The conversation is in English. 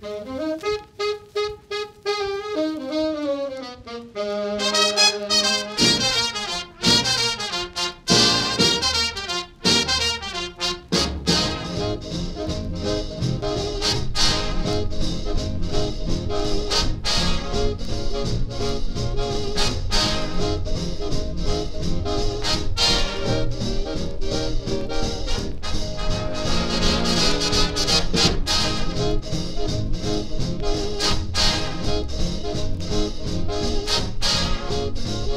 Mm-hmm.